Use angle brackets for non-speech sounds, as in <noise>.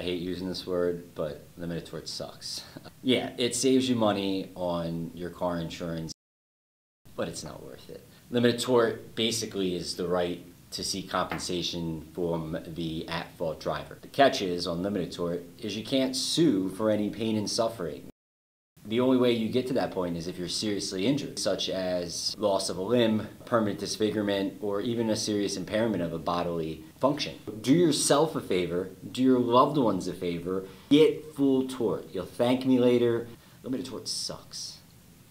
I hate using this word, but limited tort sucks. <laughs> yeah, it saves you money on your car insurance, but it's not worth it. Limited tort basically is the right to seek compensation from the at fault driver. The catch is on limited tort is you can't sue for any pain and suffering. The only way you get to that point is if you're seriously injured, such as loss of a limb, permanent disfigurement, or even a serious impairment of a bodily function. Do yourself a favor, do your loved ones a favor, get full tort. You'll thank me later. Limited tort sucks.